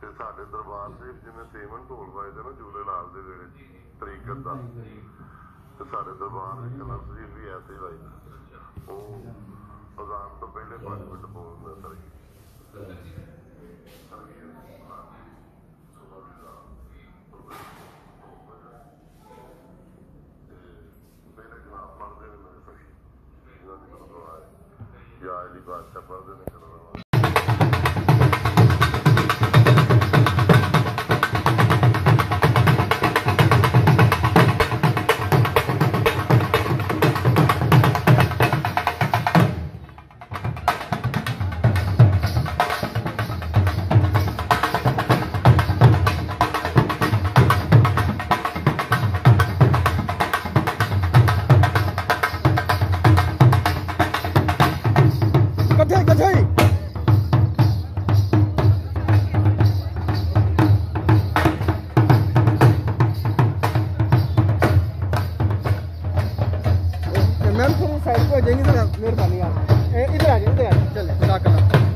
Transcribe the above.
ਤੇ ਸਾਡੇ ਦਰਬਾਰ ਸਾਹਿਬ ਜਿਵੇਂ ਸੇਵਨ ਢੋਲ ਵੱਜਦੇ ਨਾ ਝੂਲੇ ਲਾਲ ਦੇ ਵੇਲੇ ਤਰੀਕਤ ਦਾ ਤੇ ਸਾਡੇ ਦਰਬਾਰ ਦੇ ਕਲਰ ਸ਼ਰੀਫ ਵੀ ਐਸੇ ਹੀ ਵੱਜਦਾ ਉਹ ਅਜ਼ਾਨ ਤੋਂ ਪਹਿਲੇ 5 ਮਿੰਟ ਬੋਲਦਾ ਸਰ ਪਹਿਲੇ ਜਨਾਬ ਪੜ੍ਹਦੇ ਨੇ ਮੇਰੇ ਸਖੀ ਇਹਨਾਂ ਦੀ ਮੈਨੂੰ ਦੁਆ ਹੈ ਯਾ ਅਲੀ ਬਾਦਸ਼ਾਹ ਪੜ੍ਹਦੇ ਨੇ मैम थोड़ी साइड को आ जाएंगे तो मेहरबानी आप ए, इधर आ जाए इधर आ जाए चले जजाकल्लाह